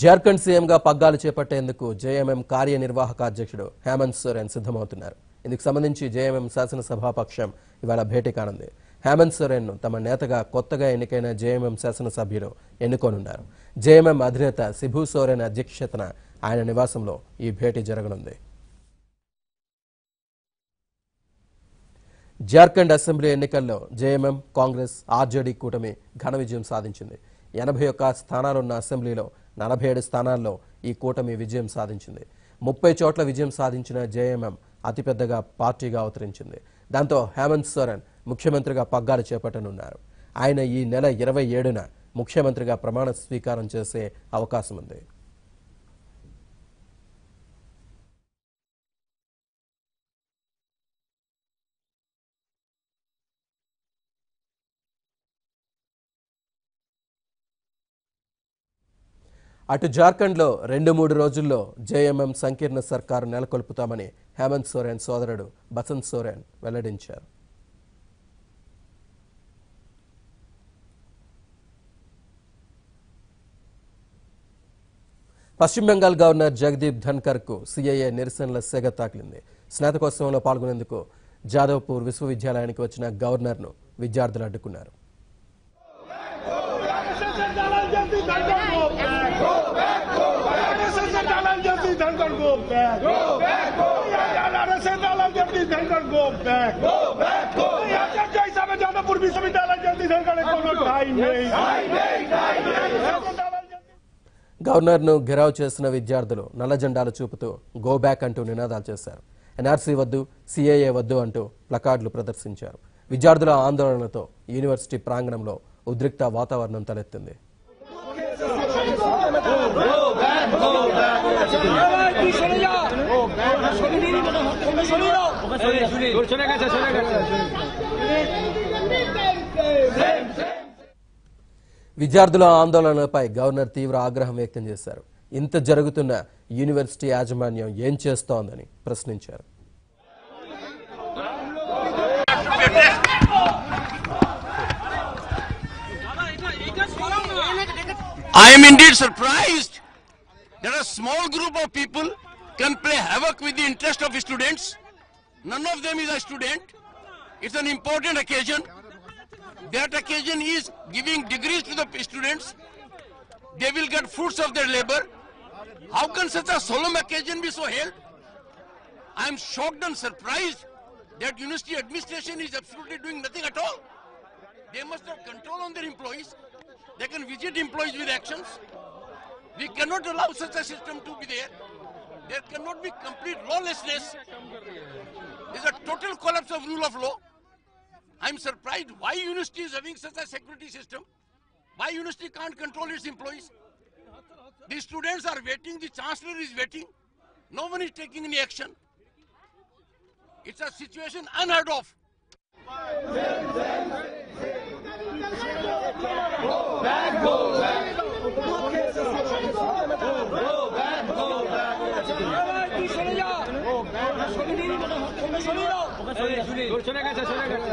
జార్ఖండ్ సీఎంగా పగ్గాలు చేపట్టేందుకు జేఎంఎం కార్యనిర్వాహక అధ్యక్షుడు హేమంత్ సోరెన్ సిద్ధమవుతున్నారు. ఇందుకు సంబంధించి జేఎంఎం శాసనసభాపక్షం ఇవాళ భేటీ కానుంది. హేమంత్ సోరెన్ను తమ నేతగా కొత్తగా ఎన్నికైన జేఎంఎం శాసనసభ్యులు ఎన్నుకోనున్నారు. జేఎంఎం అధినేత సిబు సోరెన్ అధ్యక్షతన ఆయన నివాసంలో ఈ భేటీ జరగనుంది. జార్ఖండ్ అసెంబ్లీ ఎన్నికల్లో జేఎంఎం కాంగ్రెస్ ఆర్జేడీ కూటమి ఘన విజయం సాధించింది. ఎనభై ఒక్క స్థానాలున్న అసెంబ్లీలో నలభై ఏడు స్థానాల్లో ఈ కూటమి విజయం సాధించింది. ముప్పై చోట్ల విజయం సాధించిన జేఎంఎం అతిపెద్దగా పార్టీగా అవతరించింది. దాంతో హేమంత్ సోరెన్ ముఖ్యమంత్రిగా పగ్గాలు చేపట్టనున్నారు. ఆయన ఈ నెల ఇరవై ఏడున ముఖ్యమంత్రిగా ప్రమాణ స్వీకారం చేసే అవకాశం ఉంది అటు జార్ఖండ్లో రెండు మూడు రోజుల్లో జేఎంఎం సంకీర్ణ సర్కారు నెలకొల్పుతామని హేమంత్ సోరెన్ సోదరుడు బసంత్ సోరెన్ వెల్లడించారు. పశ్చిమ బెంగాల్ గవర్నర్ జగదీప్ ధన్కర్కు సిఐఏ నిరసనల సెగ తాకిలింది స్నాతకోత్సవంలో పాల్గొనేందుకు జాదవ్పూర్ విశ్వవిద్యాలయానికి వచ్చిన గవర్నర్ను విద్యార్థులు అడ్డుకున్నారు. గవర్నర్ను ఘెరావ్ చేసిన విద్యార్థులు నల్ల జెండాలు చూపుతూ గో బ్యాక్ అంటూ నినాదాలు చేశారు ఎన్ఆర్సీ వద్దు సిఐఏ వద్దు అంటూ ప్లకార్డులు ప్రదర్శించారు విద్యార్థుల ఆందోళనలతో యూనివర్సిటీ ప్రాంగణంలో ఉద్రిక్త వాతావరణం తలెత్తింది విద్యార్థుల ఆందోళనలపై గవర్నర్ తీవ్ర ఆగ్రహం వ్యక్తం చేశారు. ఇంత జరుగుతున్న యూనివర్సిటీ యాజమాన్యం ఏం చేస్తోందని ప్రశ్నించారు. I am indeed surprised that a small group of people can play havoc with the interest of students. None of them is a student. It's an important occasion. That occasion is giving degrees to the students. They will get fruits of their labor. How can such a solemn occasion be so held? I am shocked and surprised that university administration is absolutely doing nothing at all. They must have control on their employees. They can visit employees with actions. We cannot allow such a system to be there. There cannot be complete lawlessness. There's a total collapse of rule of law. I'm surprised why university is having such a security system. Why university can't control its employees. The students are waiting, the chancellor is waiting. No one is taking any action. It's a situation unheard of. শোনা গেছে শোনা গেছে